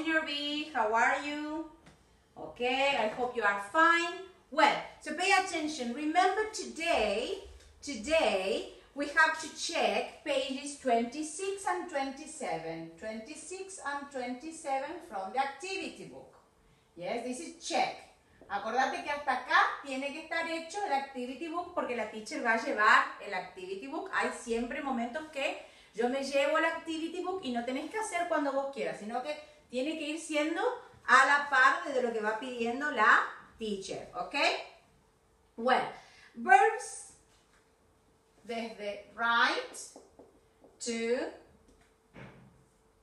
Junior B, how are you? Okay, I hope you are fine. Well, so pay attention. Remember today, today, we have to check pages 26 and 27. 26 and 27 from the activity book. Yes, this is check. Acordate que hasta acá tiene que estar hecho el activity book porque la teacher va a llevar el activity book. Hay siempre momentos que yo me llevo el activity book y no tenés que hacer cuando vos quieras, sino que tiene que ir siendo a la par de lo que va pidiendo la teacher, ¿ok? Well, verbs desde write to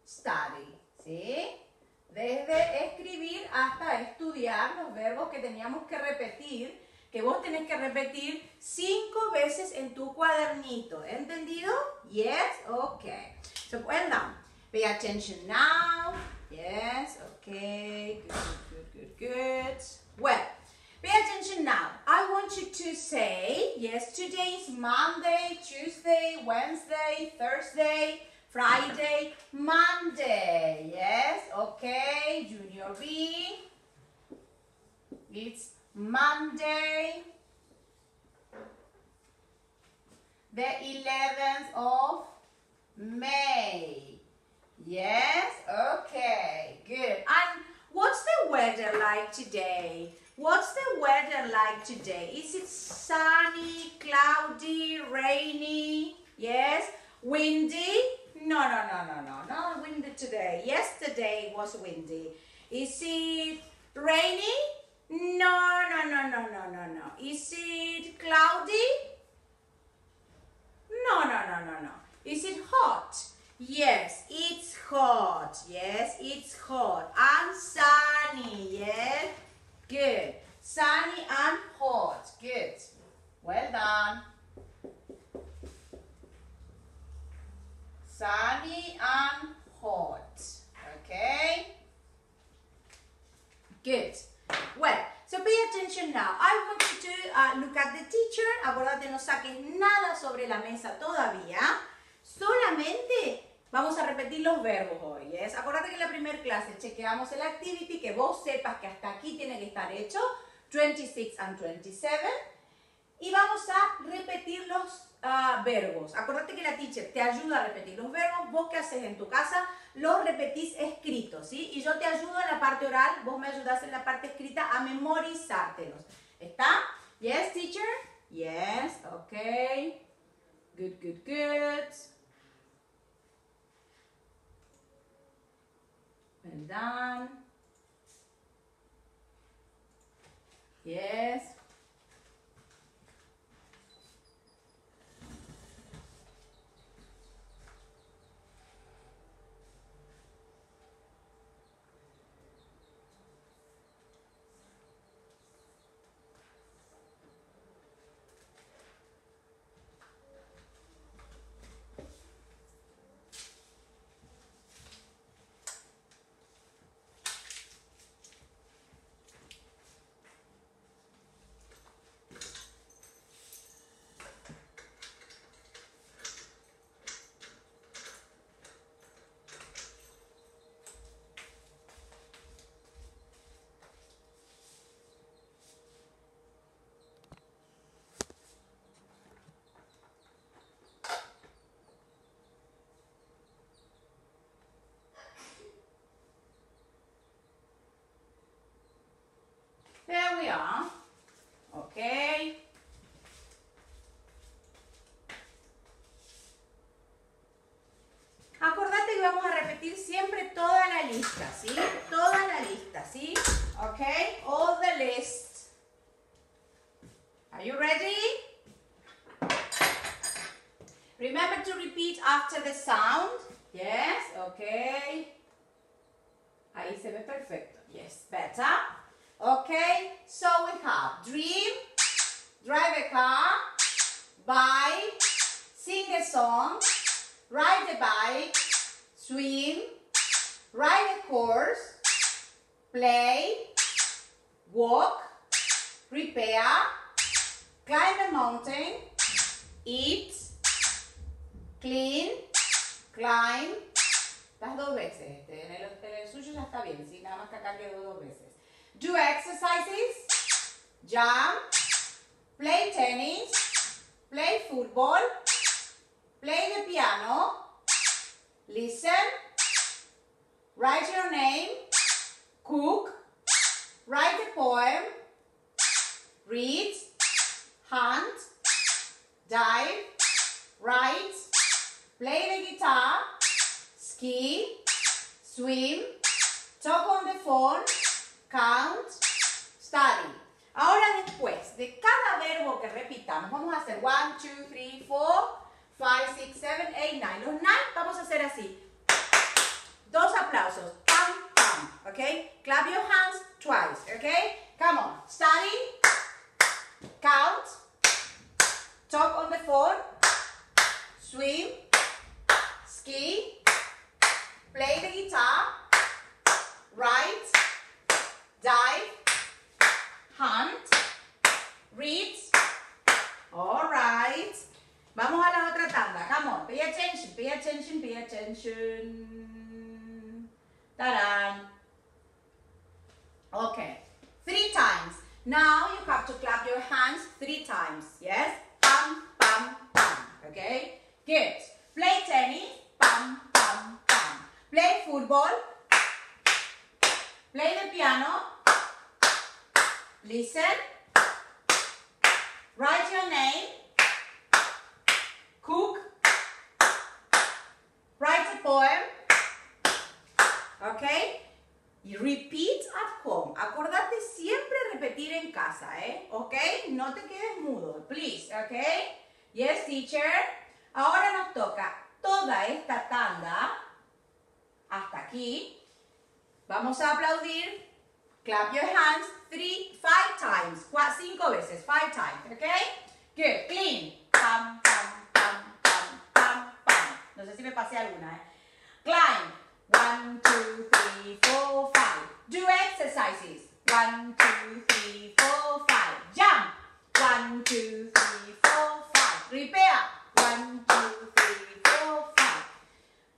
study, ¿sí? Desde escribir hasta estudiar los verbos que teníamos que repetir, que vos tenés que repetir cinco veces en tu cuadernito. ¿Entendido? Yes? Okay. So, well. Pay attention now. Yes, okay. Good, good, good, good. Well, pay attention now. I want you to say, yes, today is Monday, Tuesday, Wednesday, Thursday, Friday, Monday. Yes, okay, Junior B. It's Monday, the 11th of May. Yes, okay, good. And what's the weather like today? What's the weather like today? Is it sunny, cloudy, rainy? Yes, windy? No, no, no, no, no, not windy today. Yesterday was windy. Is it rainy? No, no, no, no, no, no, no. Is it cloudy? No, no, no, no, no. Is it hot? Yes, it's hot. Yes, it's hot. And sunny. Yes. Good. Sunny and hot. Good. Well done. Sunny and hot. Okay. Good. Well, so pay attention now. I want you to uh, look at the teacher. Acuérdate, no saques nada sobre la mesa todavía. Solamente vamos a repetir los verbos hoy. ¿yes? Acuérdate que en la primera clase chequeamos el activity, que vos sepas que hasta aquí tiene que estar hecho. 26 and 27. Y vamos a repetir los uh, verbos. Acuérdate que la teacher te ayuda a repetir los verbos. Vos qué haces en tu casa, los repetís escritos, ¿sí? Y yo te ayudo en la parte oral, vos me ayudás en la parte escrita a memorizártelos. ¿Está? Yes, teacher? Yes, okay. Good, good, good. and down. Yes, já Okay, so we have dream, drive a car, buy, sing a song, ride a bike, swim, ride a horse, play, walk, repair, climb a mountain, eat, clean, climb. Las dos veces, este, en, el, en el suyo ya está bien. sí, nada más que acá quedó dos veces. Do exercises, jump, play tennis, play football, play the piano, listen, write your name, cook, write a poem, read, hunt, dive, write, play the guitar, ski, swim, talk on the phone, count, study. Ahora después de cada verbo que repitamos, vamos a hacer 1, 2, 3, 4, 5, 6, 7, 8, 9. Los 9 vamos a hacer así. Dos aplausos. Pam, pam. ¿Ok? Clap your hands twice. ¿Ok? Come on. Study. Count. Talk on the phone. Swim. Ski. Play the guitar. Write. Dive. Hunt. Read. All right. Vamos a la otra tanda. Come on. Pay attention, pay attention, pay attention. Ta-da. Okay. Three times. Now you have to clap your hands three times. Yes? Pam, pam, pam. Okay? Good. Casa, ¿eh? ¿Ok? No te quedes mudo, please, ¿ok? Yes, teacher. Ahora nos toca toda esta tanda hasta aquí. Vamos a aplaudir. Clap your hands three, five times. Cinco veces, five times, ¿ok? Good. Clean. Pam, pam, pam, pam, pam, pam. No sé si me pasé alguna, ¿eh? Climb. One, two, three, four, five. Do exercises. One, two, three, four, five. Jump. One, two, three, four, five. Repair. One, two, three, four, five.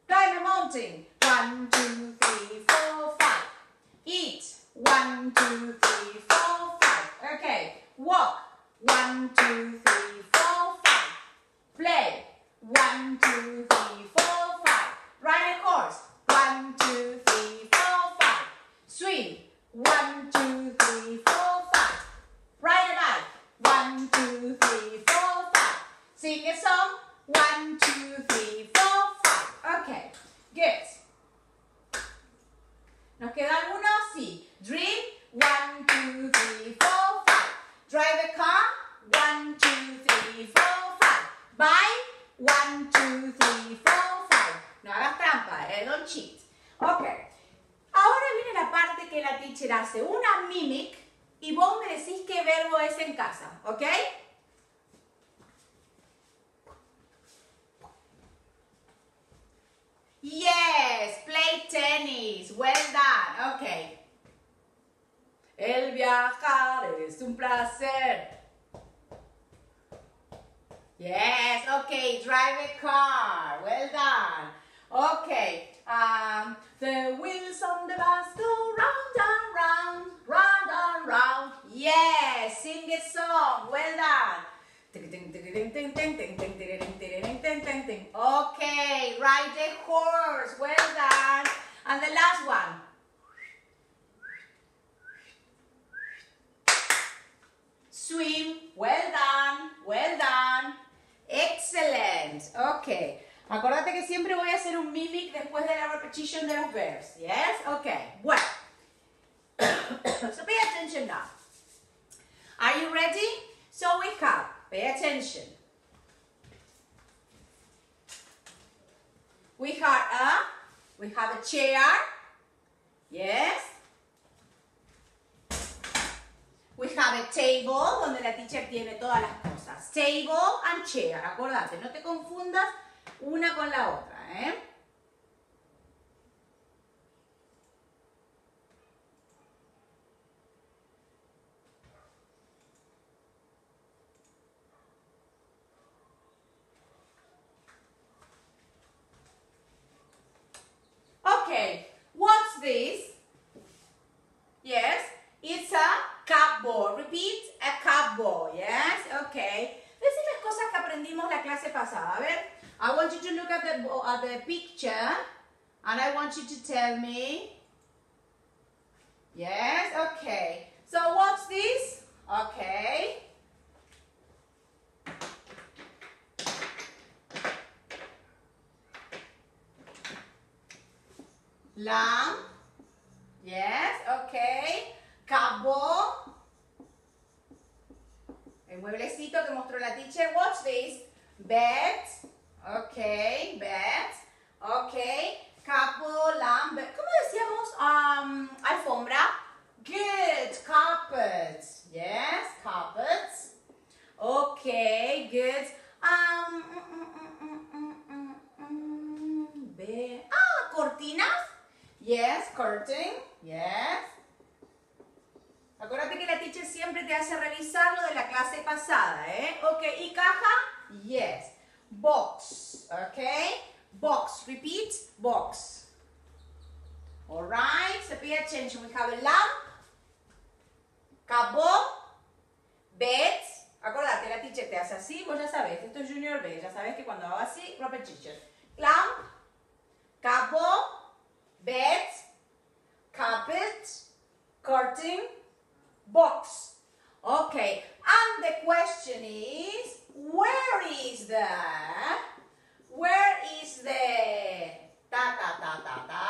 A mountain. One, two, three, four, five. Eat. One, two, three, four, five. Okay. Walk. One, two, three, four, five. Play. One, two, three, four, five. Ride a horse. Buy. One, two, three, four, five. No hagas trampa, eh? Don't cheat. Ok. Ahora viene la parte que la teacher hace una mimic y vos me decís qué verbo es en casa, ¿ok? Yes, play tennis. Well done. Okay. El viajar es un placer. Yes, okay, drive a car. Well done. Okay, um, the wheels on the bus go round and round, round and round. Yes, sing a song. Well done. Okay, ride the horse. Well done. And the last one. Swim. Well done. Well done. Okay. Acuérdate que siempre voy a hacer un mimic después de la repetition de los verbs. Yes? Okay. Well. so pay attention now. Are you ready? So we have, pay attention. We have a, we have a chair. Yes. We have a table, donde la teacher tiene todas las cosas. Table and. Acordate, no te confundas una con la otra, ¿eh? The picture and I want you to tell me. Yes, okay. So what's this? Okay. Lamb. Yes, okay. Cabo. El mueblecito que mostró la teacher. What's this? Bed. Okay, bed. Okay. Capo, lamb. bed. ¿Cómo decíamos? Um, alfombra. Good. Carpet. Yes, carpet. Okay, good. Um. Ah, cortinas. Yes, curtain. Yes. Acuérdate que la teacher siempre te hace revisar lo de la clase pasada, ¿eh? Ok, ¿y caja? Yes. Box, ok? Box, repeat, box. Alright, so pay attention. We have a lamp, cabo, bed. Acordate, la teacher te hace así, vos ya sabes, esto es Junior B, ya sabes que cuando hago así, repetition. Lamp, cabo, bed, carpet, curtain, box. Okay, and the question is, where is the, where is the, ta ta ta ta ta,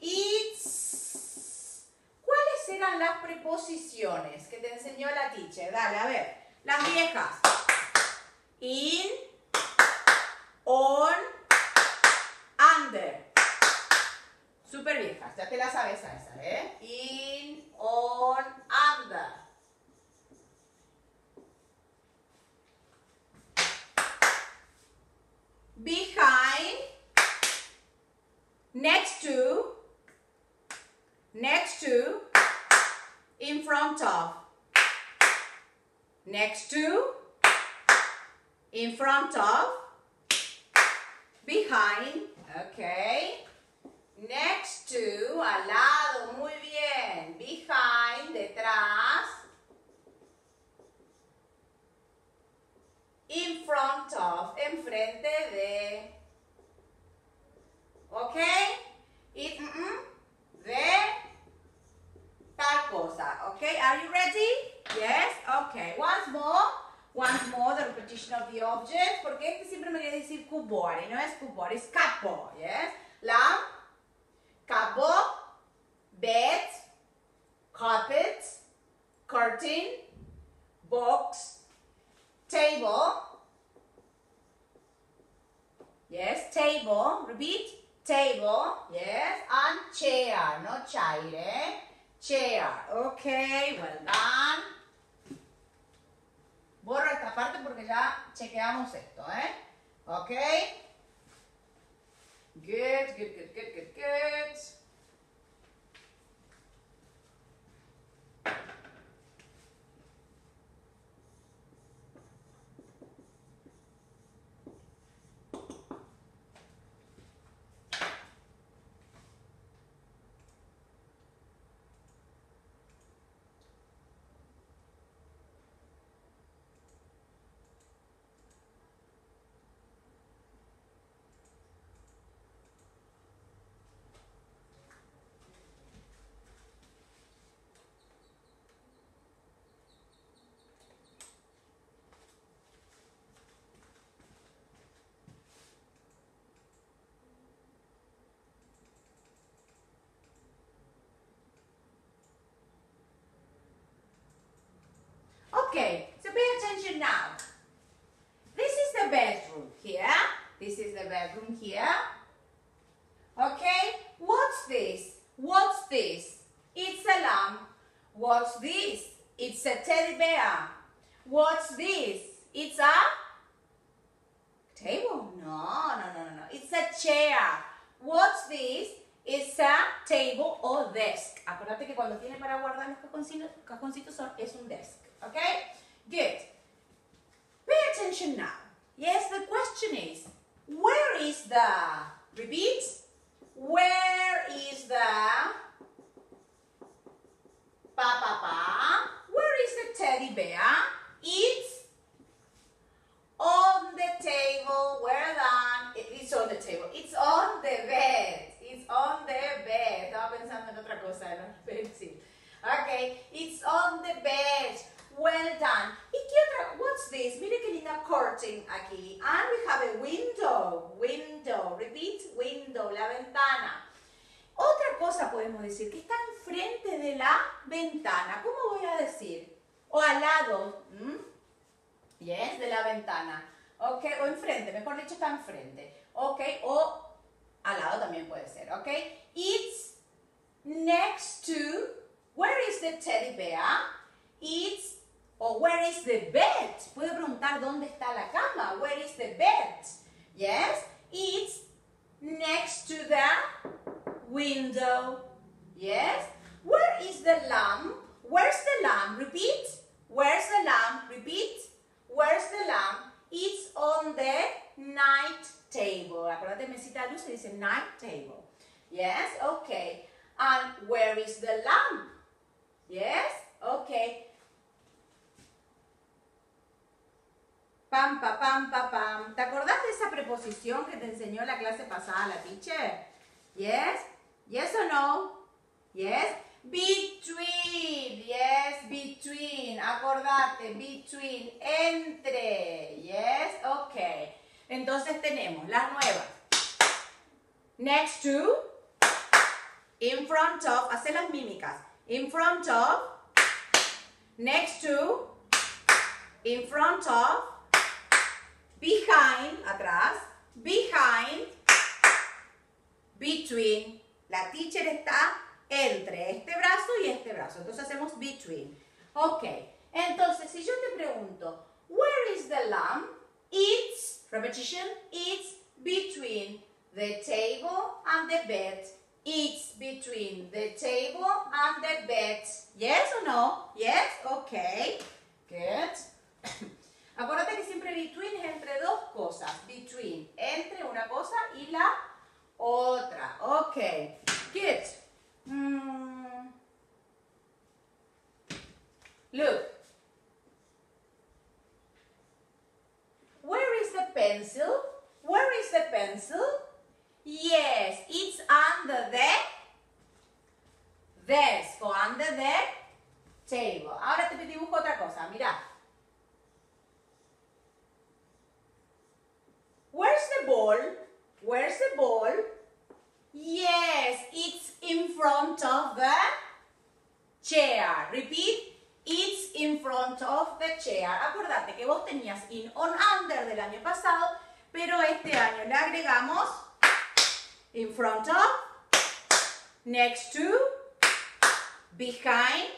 it's, ¿cuáles eran las preposiciones que te enseñó la teacher? Dale, a ver, las viejas. In, on, under. Super viejas, ya te la sabes a esa, ¿eh? In, on, under. Behind, next to, next to, in front of, next to, in front of, behind, okay. Next to, al lado, muy bien. Behind, detrás. In front of, enfrente de. ¿Ok? Y, mm, mm, de tal cosa. ¿Ok? Are you ready? Yes? Ok. Once more. Once more, the repetition of the object. Porque este siempre me quiere decir cubore. No es cubore, es capo. Yes? La cabo, bed, carpet, curtain, box, table. Yes, table. Repeat. Table. Yes. And chair. No chair. Eh? Chair. Okay, well done. Borro esta parte porque ya chequeamos esto, ¿eh? Okay. Good, good, good, good, good, good. Okay, so pay attention now. This is the bedroom here. This is the bedroom here. Okay, what's this? What's this? It's a lamp. What's this? It's a teddy bear. What's this? It's a table. No, no, no, no, no. It's a chair. What's this? It's a table or desk. Acuérdate que cuando tiene para guardar los cajoncitos, cajoncitos son, es un desk. Okay? Good. Pay attention now. Yes, the question is, where is the, repeat, where is the, pa pa pa, where is the teddy bear? It's on the table, ventana. Ok, o enfrente, mejor dicho está enfrente. Ok, o al lado también puede ser. Ok, it's next to, where is the teddy bear? It's, or where is the bed? Puede preguntar dónde está la cama. Where is the bed? Yes, it's next to the window. Yes, where is the lamp? Where's the lamp? Repeat. Where's the lamp? Repeat. Where's the lamp? It's on the night table. Acuérdate, mesita luz se dice night table. Yes, okay. And where is the lamp? Yes, okay. Pam, pa, pam, pa, pam. ¿Te acordás de esa preposición que te enseñó la clase pasada la teacher? Yes? Yes or no? Yes? Between, yes, between, acordate, between, entre, yes, ok. Entonces tenemos las nuevas. Next to, in front of, hace las mímicas. In front of, next to, in front of, behind, atrás, behind, between. La teacher está entre este brazo y este brazo. Entonces hacemos between. Ok, entonces si yo te pregunto, where is the lamp? It's, repetition, it's between the table and the bed. It's between the table and the bed. Yes or no? Yes? Okay. Good. Acuérdate que siempre between es entre dos cosas. Between, entre una cosa y la otra. Okay. Good. Mm. Look. Where is the pencil? Where is the pencil? Yes, it's under the desk o under the table. Ahora te dibujo otra cosa, mira. Where's the ball? Where's the ball? Yes, it's in front of the chair. Repeat. It's in front of the chair. Acordate que vos tenías in on under del año pasado, pero este año le agregamos in front of, next to, behind,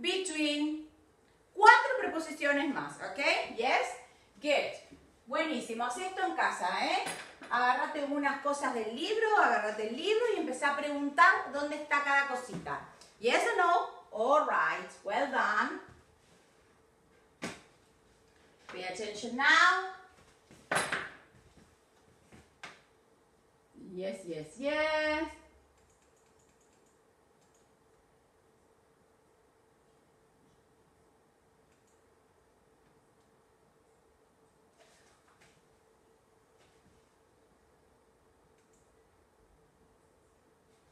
between. Cuatro preposiciones más, ¿ok? Yes? Good. Buenísimo. Haz esto en casa, ¿eh? Agárrate unas cosas del libro, agárrate el libro y empecé a preguntar dónde está cada cosita. Yes or no? All right. Well done. Pay attention now. Yes, yes, yes.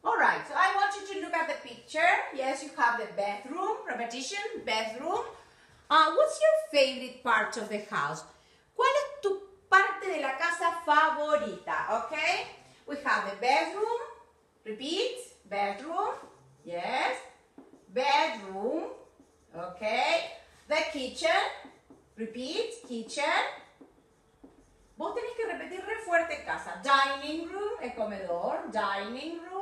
All right, so I want you to look at the picture. Yes, you have the bathroom, repetition, bathroom. Uh, what's your favorite part of the house? ¿Cuál es tu parte de la casa favorita? Okay, we have the bedroom. Repeat, bedroom. Yes, bedroom. Okay, the kitchen. Repeat, kitchen. Vos tenés que repetir re fuerte casa. Dining room, el comedor. Dining room.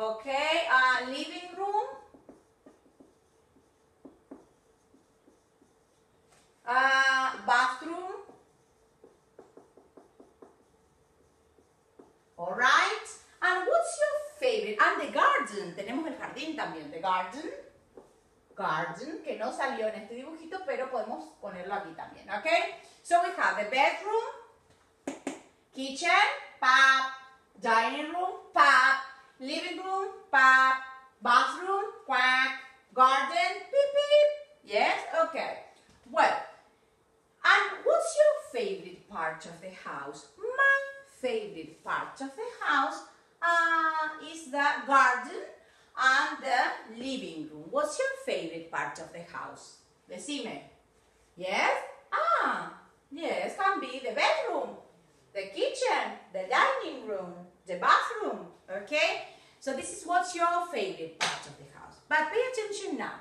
Okay, uh, living room. Uh, bathroom. All right. And what's your favorite? And the garden. Tenemos el jardín también. The garden. Garden, que no salió en este dibujito, pero podemos ponerlo aquí también. Okay. So we have the bedroom, kitchen, pap, dining room, pap, living room, bathroom, quack, garden, beep beep. Yes? Okay. Well, and what's your favorite part of the house? My favorite part of the house house uh, is the garden and the living room. What's your favorite part of the house? Decime. Yes? Ah, yes, can be the bedroom, the kitchen, the dining room, the bathroom. Okay? So this is what's your favorite part of the house. But pay attention now.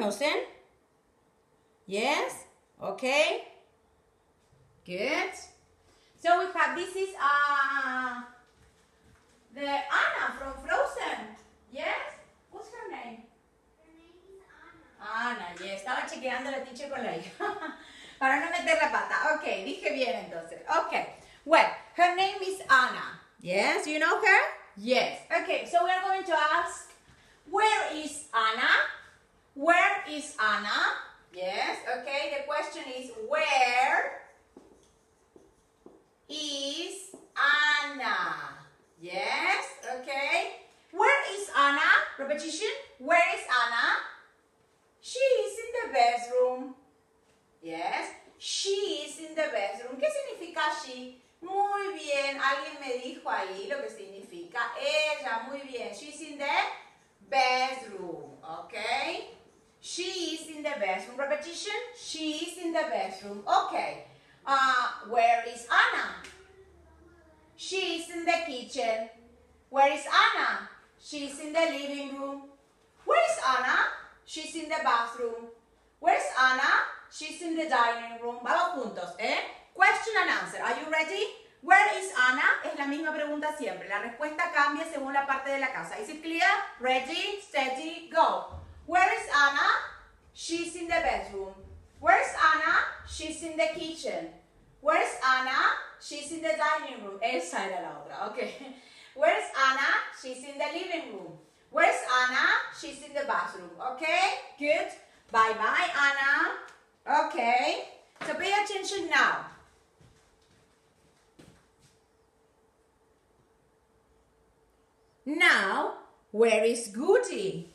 Conocen? Yes? Okay. Good. So we have, this is uh, the Anna from Frozen. Yes? What's her name? Ana, ya estaba chequeando la teacher con la hija. Para no meter la pata. Ok, dije bien entonces. Ok. Well, her name is Anna. Yes, you know her? Yes. Okay, so we are going to ask, where is Anna? Where is Anna? Yes, okay. The question is, where is Anna? Yes, okay. Where is Anna? Repetition. Where is Anna? She is in the bedroom. Yes, she is in the bedroom. ¿Qué significa she? Muy bien, alguien me dijo ahí lo que significa ella. Muy bien, she's in the bedroom. Okay? She is in the bathroom. Repetition. She is in the bathroom. Okay. Uh, where is Anna? She is in the kitchen. Where is Anna? She's in the living room. Where is Anna? She's in the bathroom. Where's Anna? She's in the dining room. Vamos juntos, ¿eh? Question and answer. Are you ready? Where is Anna? Es la misma pregunta siempre. La respuesta cambia según la parte de la casa. Is it clear? Ready, steady, go. Where is Anna? She's in the bedroom. Where's Anna? She's in the kitchen. Where's Anna? She's in the dining room. Esa era la otra. Okay. Where's Anna? She's in the living room. Where's Anna? She's in the bathroom. Okay? Good. Bye bye, Anna. Okay. So pay attention now. Now, where is Goody?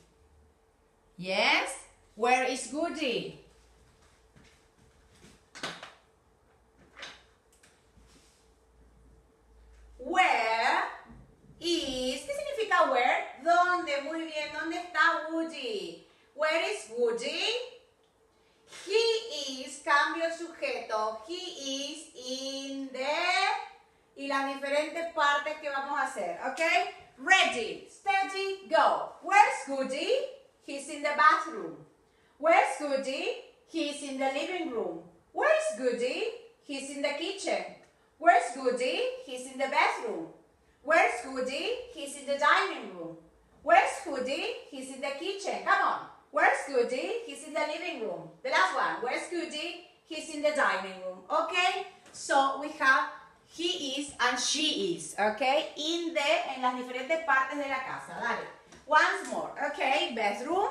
Yes? Where is Goody? Where is, ¿qué significa where? ¿Dónde? Muy bien, ¿dónde está Woody? Where is Woody? He is, cambio sujeto. He is in the, y las diferentes partes que vamos a hacer, ¿ok? Ready, steady, go. Where's Goody? He's in the bathroom. Where's Goody? He's in the living room. Where's Goody? He's in the kitchen. Where's Goody? He's in the bathroom. Where's Goody? He's in the dining room. Where's Goody? He's in the kitchen. Come on. Where's Goody? He's in the living room. The last one. Where's Goody? He's in the dining room. Okay? So we have he is and she is. Okay? In the, en las diferentes partes de la casa. Dale. Once more. Okay? bathroom.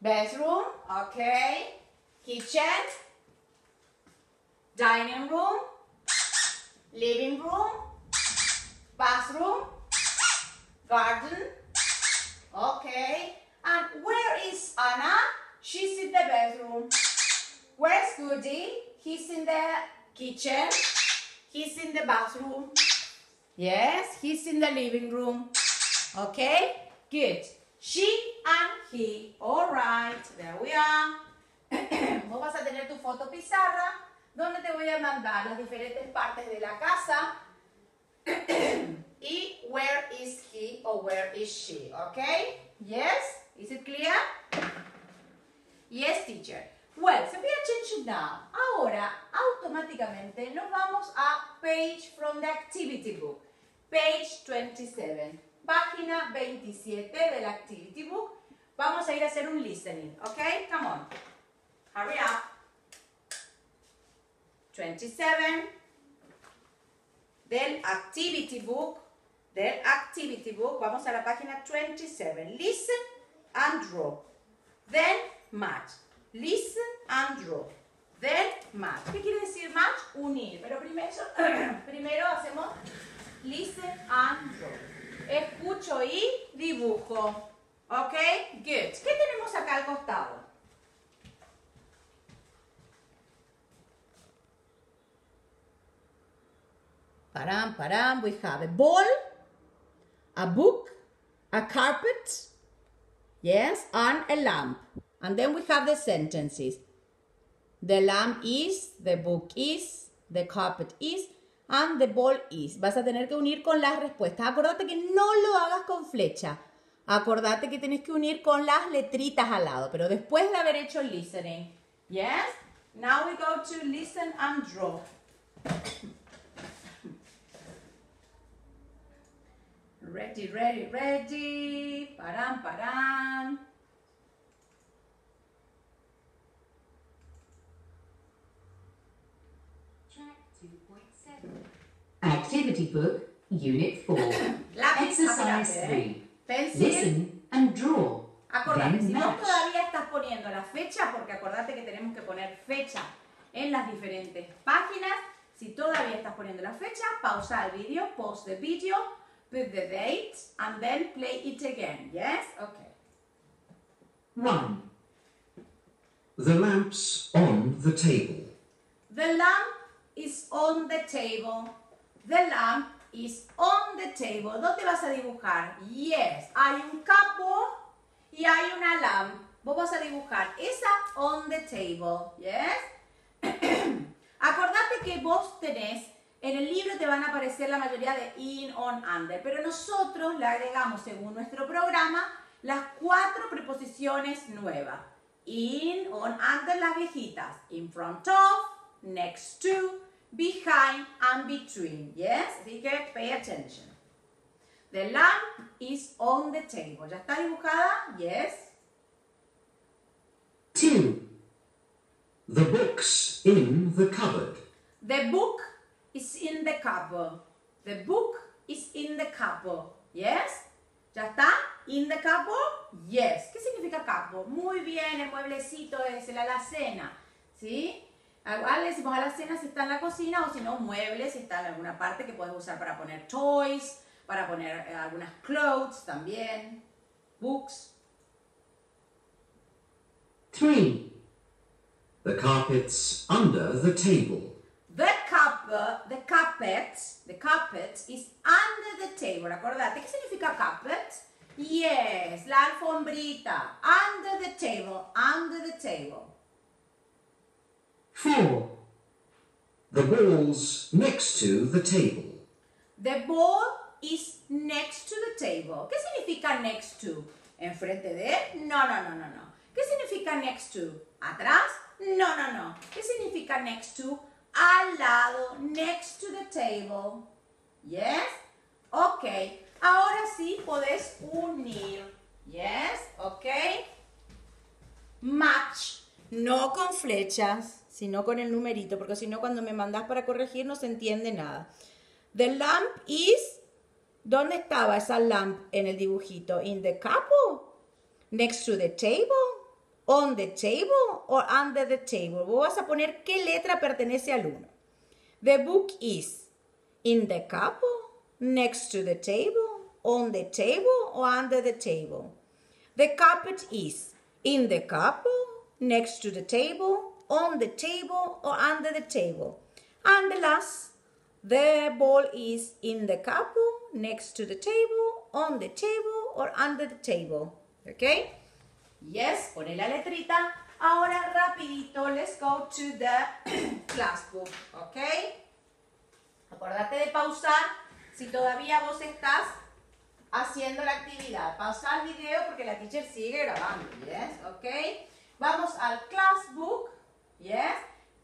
Bathroom. Okay? Kitchen. Dining room living room, bathroom, garden. Okay. And where is Anna? She's in the bedroom. Where's Goody? He's in the kitchen. He's in the bathroom. Yes, he's in the living room. Okay? Good. She and he. All right. There we are. Vos vas a tener tu foto pizarra donde te voy a mandar las diferentes partes de la casa y where is he or where is she, okay? Yes? Is it clear? Yes, teacher. Well, so pay attention now. Ahora, automáticamente nos vamos a page from the activity book. Page 27. Página 27 del activity book. Vamos a ir a hacer un listening, okay? Come on. Hurry up. 27 del activity book, del activity book, vamos a la página 27. Listen and draw. Then match. Listen and draw. Then match. ¿Qué quiere decir match? Unir. Pero primero, primero hacemos listen and draw. Escucho y dibujo. ¿Ok? Good. ¿Qué tenemos acá al costado? Param, param. We have a ball, a book, a carpet, yes, and a lamp. And then we have the sentences. The lamp is, the book is, the carpet is, and the ball is. Vas a tener que unir con las respuestas. Acordate que no lo hagas con flecha. Acordate que tienes que unir con las letritas al lado, pero después de haber hecho listening. Yes? Now we go to listen and draw. Ready, ready, ready. Param, param. Track 2.7. Activity Book, Unit 4. Lápiz, Exercise lápiz, 3. Pencil. Listen and draw. Acordate, si match. todavía estás poniendo la fecha, porque acordate que tenemos que poner fecha en las diferentes páginas. Si todavía estás poniendo la fecha, pausa el vídeo, pause the video, put the date, and then play it again. Yes? Okay. 1. The lamp's on the table. The lamp is on the table. The lamp is on the table. ¿Dónde vas a dibujar? Yes. Hay un capo y hay una lamp. Vos vas a dibujar esa on the table. Yes. Acordate que vos tenés, en el libro te van a aparecer la mayoría de in, on, under, pero nosotros le agregamos, según nuestro programa, las cuatro preposiciones nuevas. In, on, under las viejitas. In front of, next to, behind, and between. Yes? Así que pay attention. The lamp is on the table. ¿Ya está dibujada? Yes. 2. The book's in the cupboard. The book is in the cupboard. The book is in the cupboard. Yes? ¿Ya está? In the cupboard? Yes. ¿Qué significa cupboard? Muy bien, el mueblecito es la alacena. ¿Sí? Igual le decimos alacena si está en la cocina o si no, muebles si está en alguna parte que puedes usar para poner toys, para poner eh, algunas clothes también, books. 3. The carpet's under the table. The carpet, the carpet, the carpet is under the table. Acordate, ¿qué significa carpet? Yes, la alfombrita. Under the table, under the table. 4. The ball's next to the table. The ball is next to the table. ¿Qué significa next to? ¿Enfrente de? No, no, no, no, no. ¿Qué significa next to? ¿Atrás? No, no, no. ¿Qué significa next to? Al lado, next to the table. Yes? Ok. Ahora sí podés unir. Yes? Ok. Match. No con flechas, sino con el numerito, porque si no cuando me mandas para corregir no se entiende nada. The lamp is... ¿Dónde estaba esa lamp en el dibujito? In the couple? Next to the table? On the table? Or under the table? Vos vas a poner qué letra pertenece al uno. The book is in the couple? Next to the table? On the table? Or under the table? The carpet is in the couple? Next to the table? On the table? Or under the table? And the last, the ball is in the couple, next to the table, on the table, or under the table. Okay? Yes, pone la letrita. Ahora rapidito, let's go to the class book. Okay? Acordate de pausar si todavía vos estás haciendo la actividad. Pausa el video porque la teacher sigue grabando. Yes? Okay? Vamos al class book. Yes?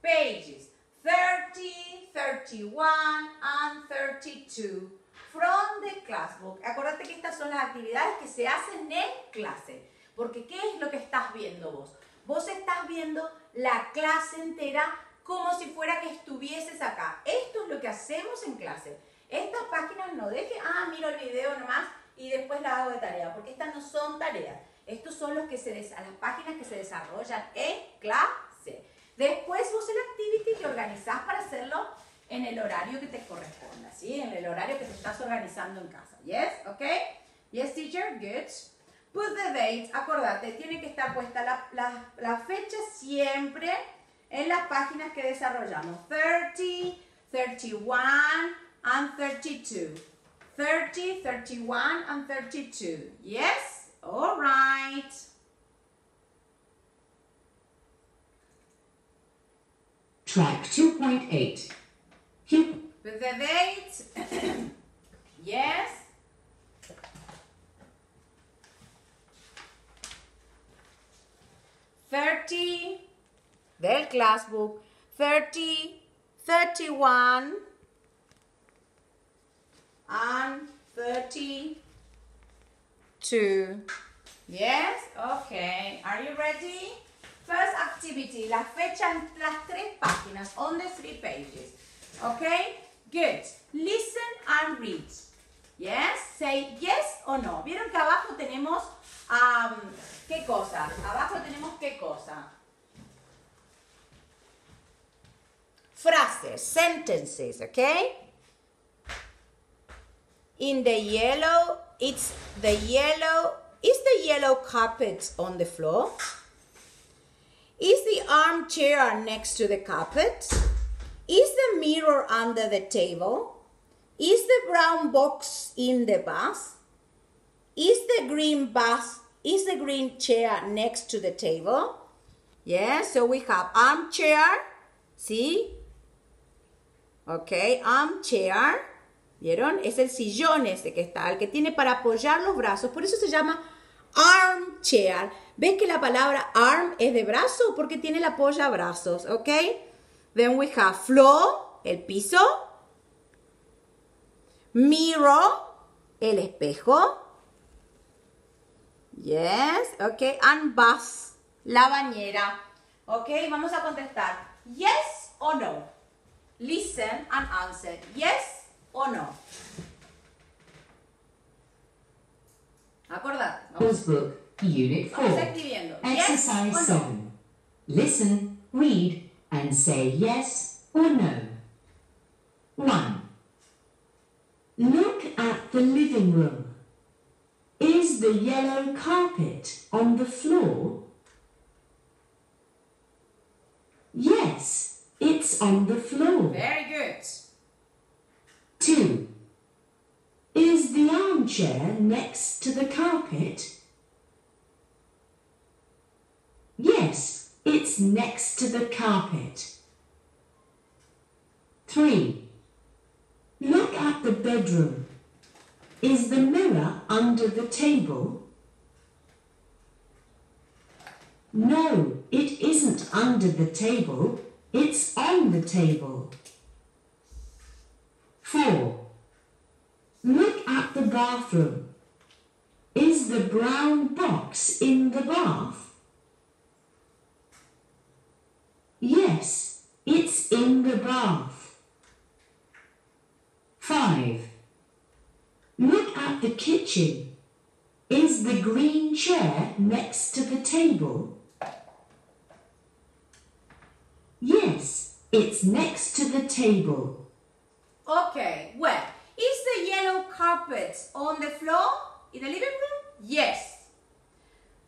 Pages 30, 31 and 32 from the class book. Acuérdate que estas son las actividades que se hacen en clase. Porque ¿qué es lo que estás viendo vos? Vos estás viendo la clase entera como si fuera que estuvieses acá. Esto es lo que hacemos en clase. Estas páginas no deje, ah, miro el video nomás y después la hago de tarea, porque estas no son tareas. Estos son los que se las páginas que se desarrollan en clase. Después vos el activity te organizás para hacerlo en el horario que te corresponda, ¿sí? En el horario que te estás organizando en casa. ¿Yes? ¿Ok? Yes, teacher? Good. Put the date, acordate, tiene que estar puesta la, la- la fecha siempre en las páginas que desarrollamos. 30, 31 and 32. 30, 31 and 32. Yes? All right. Track 2.8. With the date. yes. Thirty. Del class book. Thirty. Thirty-one. And thirty-two. Yes. Okay. Are you ready? First activity. La fecha en las tres páginas. On the three pages. Okay? Good. Listen and read. Yes? Say yes o no. ¿Vieron que abajo tenemos um, qué cosa? Abajo tenemos qué cosa? Frases, sentences, okay? In the yellow, it's the yellow, is the yellow carpet on the floor? Is the armchair next to the carpet? Is the mirror under the table? Is the brown box in the bus? Is the green bus, is the green chair next to the table? Yes, so we have armchair, see? Ok, armchair. ¿Vieron? Es el sillón ese que está, el que tiene para apoyar los brazos. Por eso se llama armchair. ¿Ves que la palabra arm es de brazo? Porque tiene el apoya brazos, ¿ok? Then we have floor, el piso. Mirror, el espejo. Yes, ok. And bus, la bañera. Ok, vamos a contestar. Yes o no. Listen and answer. Yes o no. Acordate. Vamos, book, Unit 4. vamos escribiendo. Yes Exercise no. 7. Listen, read, and say yes or no. 1. Look at the living room. Is the yellow carpet on the floor? Yes, it's on the floor. Very good. 2. Armchair next to the carpet? Yes, it's next to the carpet. 3. Look at the bedroom. Is the mirror under the table? No, it isn't under the table. It's on the table. 4. Look at the bathroom. Is the brown box in the bath? Yes, it's in the bath. 5. Look at the kitchen. Is the green chair next to the table? Yes, it's next to the table. Okay, well, is the yellow carpet on the floor in the living room? Yes.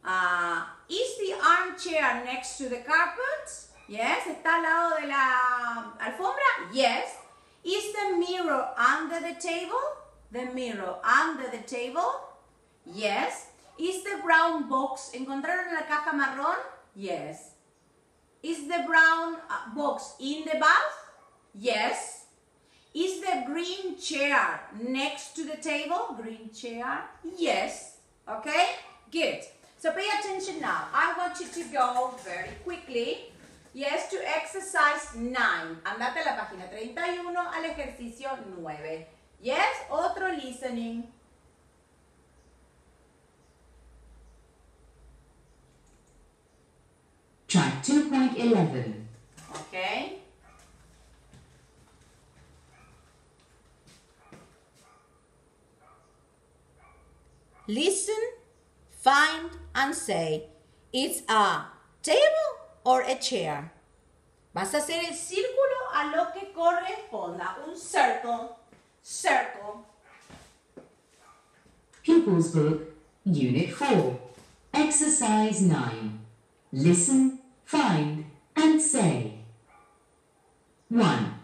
Uh, is the armchair next to the carpet? Yes. ¿Está al lado de la alfombra? Yes. Is the mirror under the table? The mirror under the table? Yes. Is the brown box, ¿encontraron la caja marrón? Yes. Is the brown uh, box in the bath? Yes. Is the green chair next to the table? Green chair? Yes. Okay? Good. So pay attention now. I want you to go very quickly. Yes, to exercise 9. Andate a la página 31 al ejercicio 9. Yes, otro listening. Track 2.11. Okay? Listen, find, and say, it's a table or a chair. Vas a hacer el círculo a lo que corresponda. Un circle, circle. Pupils Book, Unit 4, Exercise 9. Listen, find, and say. 1.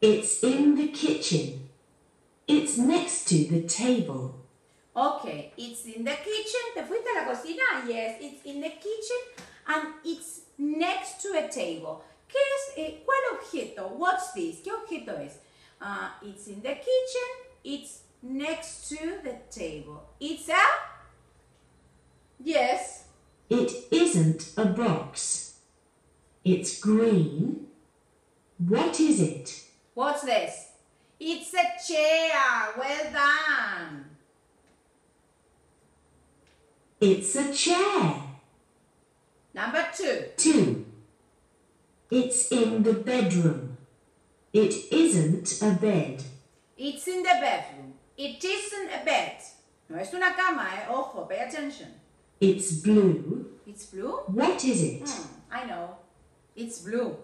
It's in the kitchen. It's next to the table. Okay, it's in the kitchen. ¿Te fuiste a la cocina? Yes, it's in the kitchen and it's next to a table. ¿Qué es? eh, ¿Cuál objeto? What's this? ¿Qué objeto es? Ah, it's in the kitchen. It's next to the table. It's a? Yes. It isn't a box. It's green. What is it? What's this? It's a chair. Well done. It's a chair. Number two. 2. It's in the bedroom. It isn't a bed. It's in the bedroom. It isn't a bed. No es una cama, eh? Ojo, pay attention. It's blue. It's blue? What is it? Hmm, I know. It's blue.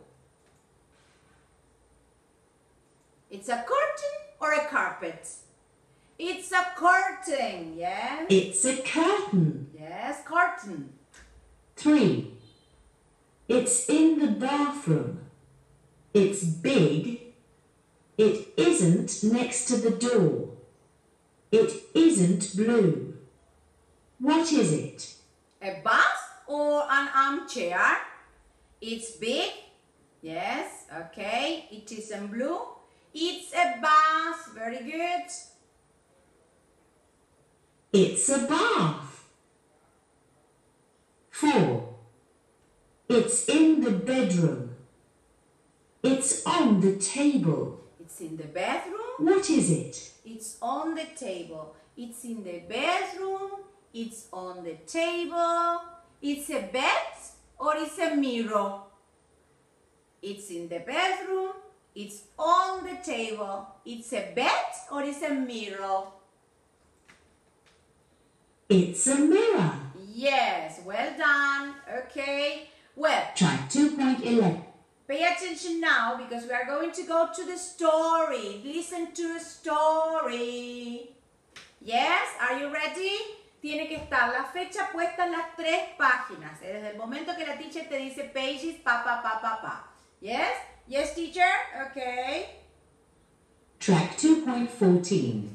It's a curtain or a carpet? It's a curtain, yes? It's a curtain. Yes, curtain. 3. It's in the bathroom. It's big. It isn't next to the door. It isn't blue. What is it? A bath or an armchair? It's big. Yes, okay. It isn't blue. It's a bath. Very good. It's a bath. 4. It's in the bedroom. It's on the table. It's in the bathroom. What is it? It's on the table. It's in the bedroom. It's on the table. It's a bed or it's a mirror. It's in the bedroom. It's on the table. It's a bed or it's a mirror. It's a mirror. Yes, well done. Okay. Well, Try 2.11. Pay attention now because we are going to go to the story. Listen to the story. Yes, are you ready? Tiene que estar la fecha puesta en las tres páginas. Desde el momento que la teacher te dice pages, pa, pa, pa, pa, pa. Yes? Yes, teacher? Okay. Track 2.14.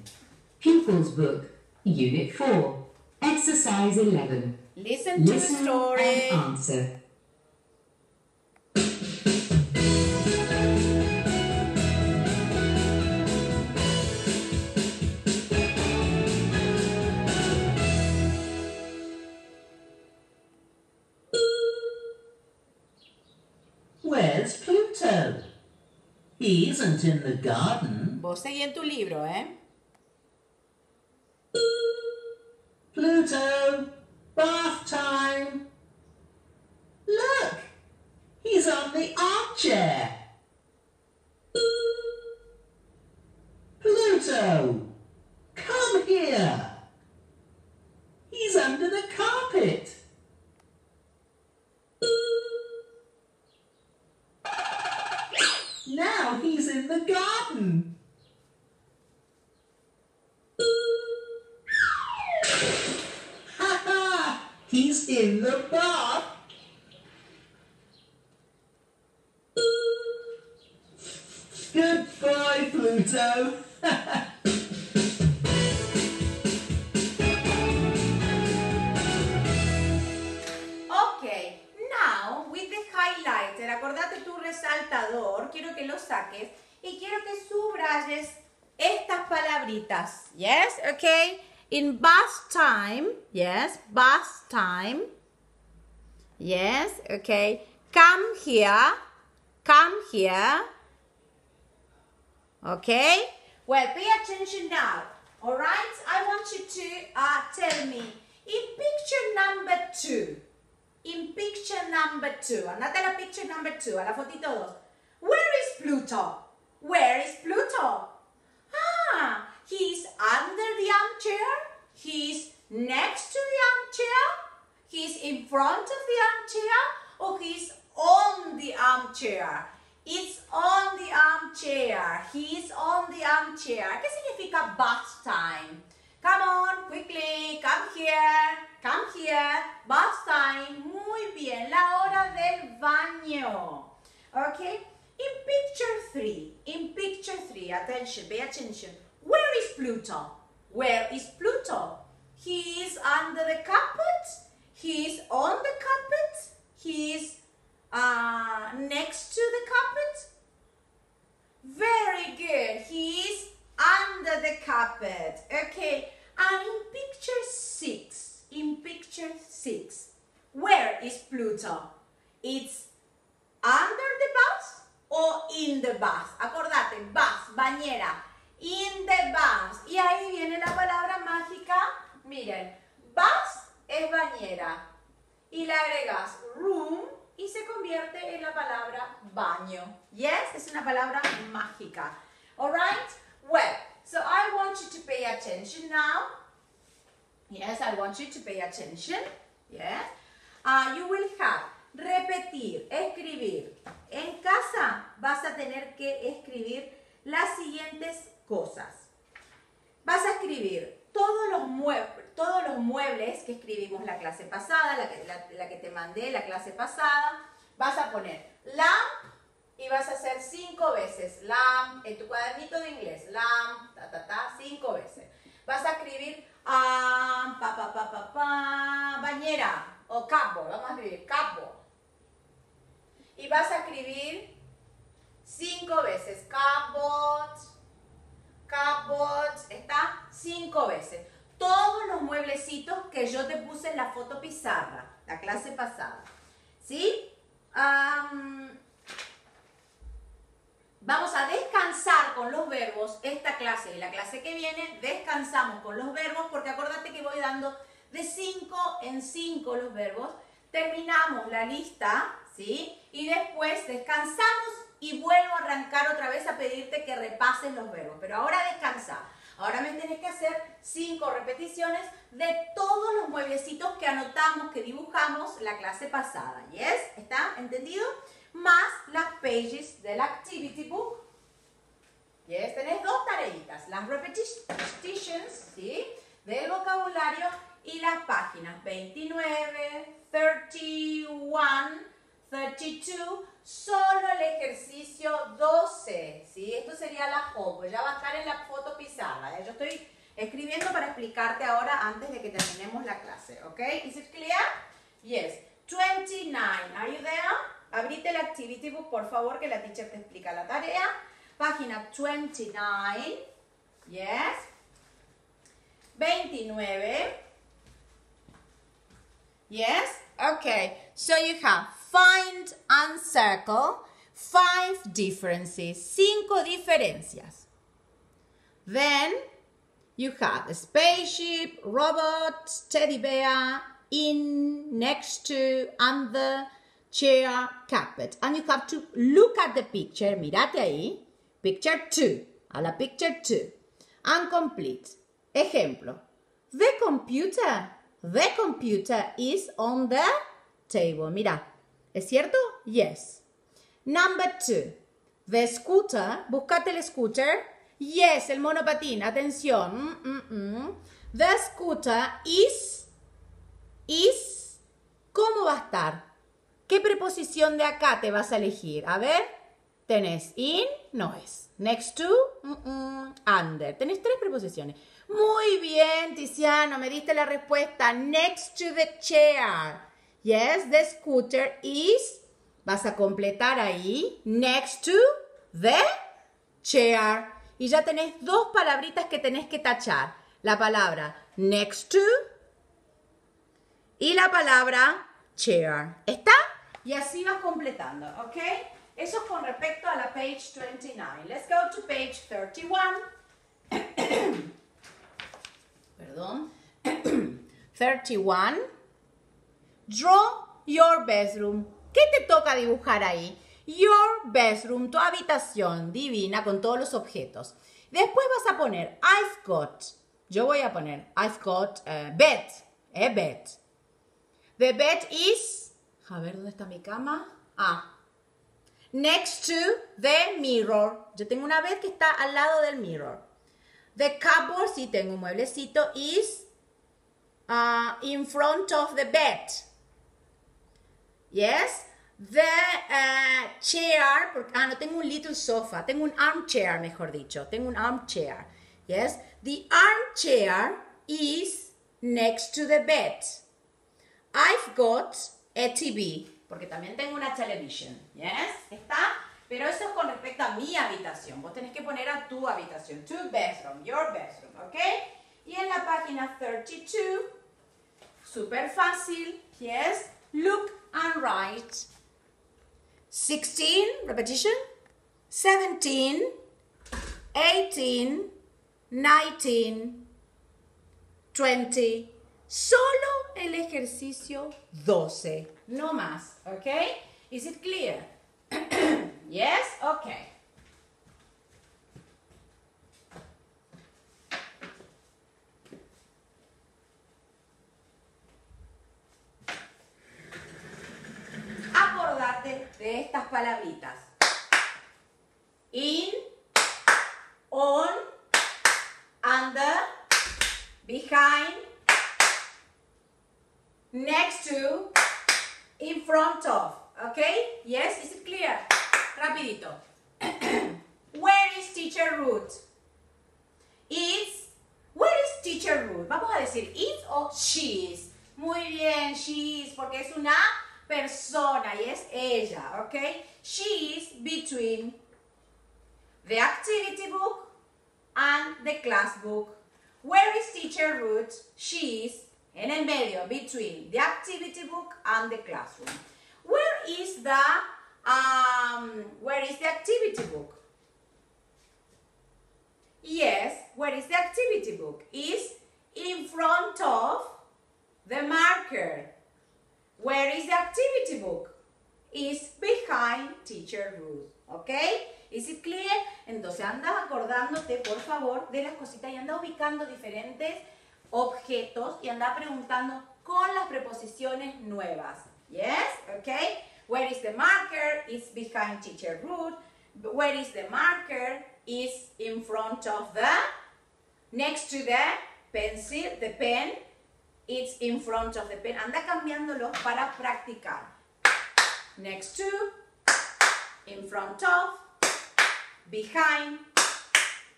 Pupils Book, Unit 4. Exercise 11. Listen to the Listen story. and answer. Where's Pluto? He isn't in the garden. Vos seguí en tu libro, ¿eh? Pluto, bath time. Look, he's on the armchair. Pluto, come here. He's under the carpet. Now he's in the garden. He's in the bath. Goodbye, Pluto. Ok, now with the highlighter, acordate tu resaltador, quiero que lo saques y quiero que subrayes estas palabritas. Yes, okay. In bath time, yes, bath time. Yes, okay. Come here, come here. Okay. Well, pay attention now. All right. I want you to uh, tell me in picture number two. In picture number two, andate a picture number two, a la fotito dos. Where is Pluto? Where is Pluto? Ah, he's under the armchair. He's next to the armchair, he's in front of the armchair, or he's on the armchair. It's on the armchair. He's on the armchair. ¿Qué significa bath time? Come on, quickly, come here, come here. Bath time. Muy bien, la hora del baño. Okay? In picture three, in picture three, attention, pay attention. Where is Pluto? Where is Pluto? He is under the carpet. He is on the carpet. He is uh, next to the carpet. Very good. He is under the carpet. Okay. And in picture six, in picture six, where is Pluto? It's under the bath or in the bath. Acordate, bath, bañera. In the bath. Y ahí viene la palabra mágica. Miren, bath es bañera. Y le agregas room y se convierte en la palabra baño. Yes, es una palabra mágica. Alright? Well, so I want you to pay attention now. Yes, I want you to pay attention. Yes. Uh, you will have repetir, escribir. En casa vas a tener que escribir las siguientes cosas. Vas a escribir todos los, muebles, todos los muebles que escribimos la clase pasada, la que, te mandé la clase pasada. Vas a poner lamp y vas a hacer cinco veces lamp en tu cuadernito de inglés. Lamp, ta, ta, ta, cinco veces. Vas a escribir ah, pa, pa, pa, pa, pa, bañera o capo. Vamos a escribir capo. Y vas a escribir cinco veces cupboard, cupboard, está cinco veces. Todos los mueblecitos que yo te puse en la foto pizarra, la clase pasada. ¿Sí? Vamos a descansar con los verbos esta clase y la clase que viene descansamos con los verbos porque acordate que voy dando de 5 en 5 los verbos terminamos la lista ¿sí? y después descansamos y vuelvo a arrancar otra vez a pedirte que repases los verbos pero ahora descansa ahora me tenés que hacer 5 repeticiones de todos los mueblecitos que anotamos que dibujamos la clase pasada ¿yes? ¿está entendido? más las pages del activity book. Yes, tenés dos tareitas, las repetitions, ¿sí? Del vocabulario y las páginas 29, 31, 32, solo el ejercicio 12, ¿sí? Esto sería la homework, ya va a estar en la foto pizarra. Yo estoy escribiendo para explicarte ahora antes de que terminemos la clase, ¿ok? Is it clear? Yes. 29, are you there? Abrite el activity book, por favor, que la teacher te explica la tarea. Página 29. Yes. 29. Yes? Okay. So you have find and circle five differences. Cinco diferencias. Then you have a spaceship, robot, teddy bear, in, next to, under, chair, carpet. And you have to look at the picture. Mirate ahí. Picture 2. A la picture 2. And complete. Ejemplo. The computer. The computer is on the table. Mira. ¿Es cierto? Yes. Number 2. The scooter. Buscate el scooter. Yes, el monopatín. Atención. Mm, mm, mm. The scooter is. Is. ¿Cómo va a estar? ¿Qué preposición de acá te vas a elegir? A ver, tenés in, no es. Next to, under. Tenés tres preposiciones. Muy bien, Tiziano, me diste la respuesta. Next to the chair. Yes, the scooter is. Vas a completar ahí. Next to the chair. Y ya tenés dos palabritas que tenés que tachar. La palabra next to y la palabra chair. ¿Está? Y así vas completando, ¿ok? Eso es con respecto a la page 29. Let's go to page 31. Perdón. 31. Draw your bedroom. ¿Qué te toca dibujar ahí? Your bedroom, tu habitación divina con todos los objetos. Después vas a poner I've got. yo voy a poner, I've got a bed, a bed. The bed is, a ver, ¿dónde está mi cama? Ah, next to the mirror. Yo tengo una bed que está al lado del mirror. The cupboard, sí tengo un mueblecito, is uh, in front of the bed. Yes? The uh, chair, porque, ah, no tengo un little sofa, tengo un armchair, mejor dicho, tengo un armchair. Yes? The armchair is next to the bed. I've got a TV, porque también tengo una television. Yes? ¿Está? Pero eso es con respecto a mi habitación. Vos tenés que poner a tu habitación. Two bedroom, your bedroom, ¿ok? Y en la página 32, super fácil, yes? Look and write. 16, repetition. 17, 18, 19, 20. Solo el ejercicio 12, no más, okay? Is it clear? yes? Okay. De estas palabritas. In, on, under, behind, next to, in front of. Okay? Yes, is it clear? Rapidito. Where is teacher Ruth? Is, where is teacher Ruth? Vamos a decir is o she is. Muy bien, she is, porque es una persona y es ella, okay? She is between the activity book and the class book. Where is teacher Ruth? She is en el medio, between the activity book and the classroom. Where is the um, where is the activity book? Yes, where is the activity book? Is in front of the marker. Where is the activity book? Is behind teacher Ruth. ¿Ok? Is it clear? Entonces anda acordándote, por favor, de las cositas y anda ubicando diferentes objetos y anda preguntando con las preposiciones nuevas. Yes? Okay? Where is the marker? It's behind teacher Ruth. Where is the marker? Is in front of the, next to the pencil, the pen. It's in front of the pen. Anda cambiándolos para practicar. Next to, in front of, behind,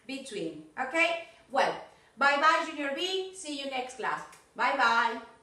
between. Okay? Well, bye bye, Junior B. See you next class. Bye bye.